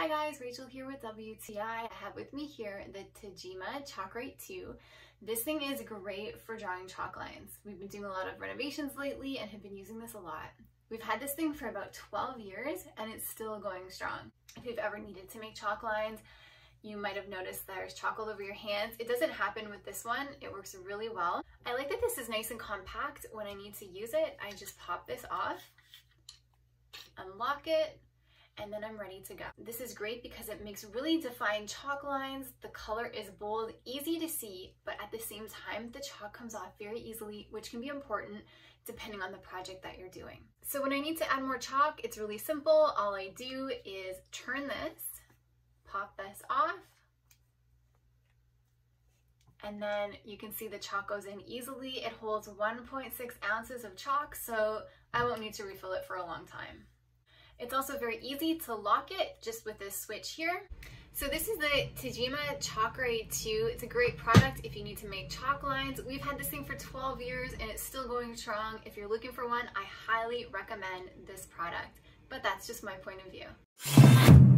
Hi guys, Rachel here with WTI. I have with me here the Tajima Chalkrite 2. This thing is great for drawing chalk lines. We've been doing a lot of renovations lately and have been using this a lot. We've had this thing for about 12 years and it's still going strong. If you've ever needed to make chalk lines, you might have noticed there's chalk all over your hands. It doesn't happen with this one. It works really well. I like that this is nice and compact. When I need to use it, I just pop this off, unlock it, and then I'm ready to go. This is great because it makes really defined chalk lines. The color is bold, easy to see, but at the same time, the chalk comes off very easily, which can be important depending on the project that you're doing. So when I need to add more chalk, it's really simple. All I do is turn this, pop this off, and then you can see the chalk goes in easily. It holds 1.6 ounces of chalk, so I won't need to refill it for a long time. It's also very easy to lock it just with this switch here. So this is the Tajima Chalkrite 2. It's a great product if you need to make chalk lines. We've had this thing for 12 years and it's still going strong. If you're looking for one, I highly recommend this product. But that's just my point of view.